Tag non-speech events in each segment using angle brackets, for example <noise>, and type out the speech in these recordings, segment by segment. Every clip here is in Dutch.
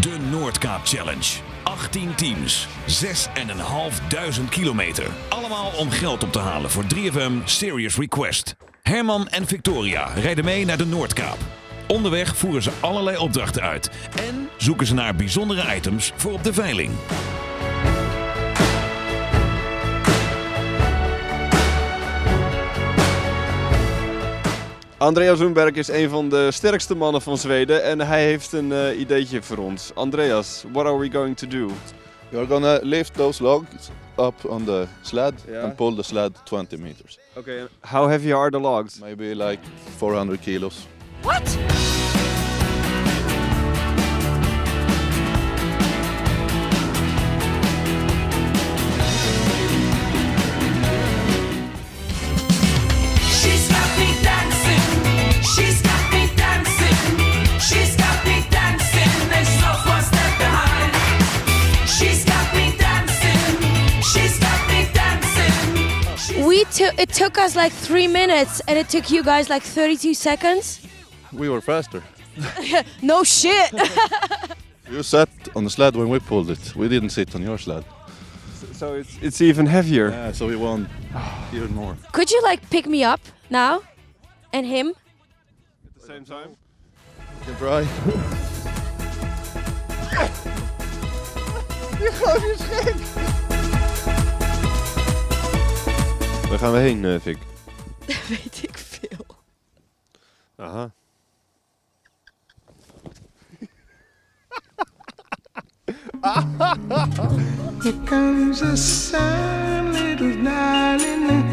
De Noordkaap Challenge. 18 teams, 6.500 kilometer. Allemaal om geld op te halen voor 3FM Serious Request. Herman en Victoria rijden mee naar de Noordkaap. Onderweg voeren ze allerlei opdrachten uit en zoeken ze naar bijzondere items voor op de veiling. Andreas Lundberg is een van de sterkste mannen van Zweden en hij heeft een uh, ideetje voor ons. Andreas, what are we going to do? We are gonna lift those logs up on the sled Yeah. and pull the sled 20 meters. Okay. How heavy are the logs? Maybe like 400 kilos. What? We took it took us like three minutes, and it took you guys like 32 seconds. We were faster. <laughs> No shit. <laughs> You sat on the sled when we pulled it. We didn't sit on your sled. So it's, it's even heavier. Yeah, so we won <sighs> even more. Could you like pick me up now, and him? At the same time? You can try. <laughs> Waar gaan we heen, uh, Vic? <laughs> Weet ik veel. Aha. Here comes the sun, little darling.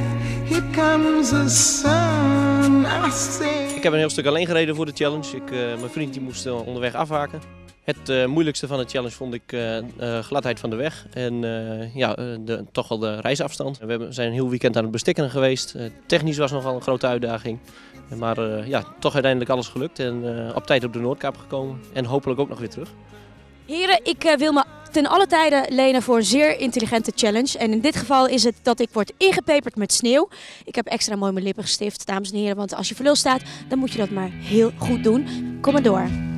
Here comes the sun. I say. Ik heb een heel stuk alleen gereden voor de challenge. Ik, eh, mijn vriend die moest eh, onderweg afhaken. Het eh, moeilijkste van de challenge vond ik eh, gladheid van de weg en ja, de, toch wel de reisafstand. We zijn een heel weekend aan het bestikken geweest. Technisch was nogal een grote uitdaging. Maar ja, toch uiteindelijk alles gelukt en op tijd op de Noordkaap gekomen. En hopelijk ook nog weer terug. Heren, ik wil me ten alle tijden lenen voor een zeer intelligente challenge. En in dit geval is het dat ik word ingepeperd met sneeuw. Ik heb extra mooi mijn lippen gestift, dames en heren. Want als je voor lul staat, dan moet je dat maar heel goed doen. Kom maar door.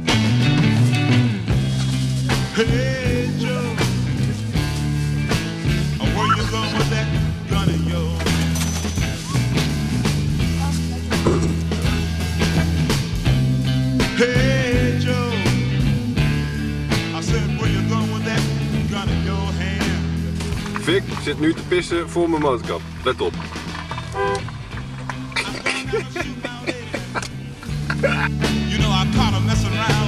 Vic zit nu te pissen voor mijn motorkap. Let op. You know I caught him messing around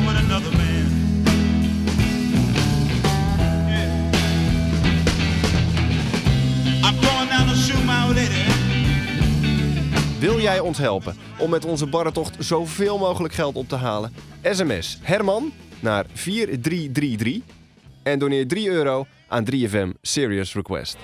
Wil jij ons helpen om met onze barretocht zoveel mogelijk geld op te halen? SMS Herman naar 4333 en doneer 3 euro aan 3FM Serious Request.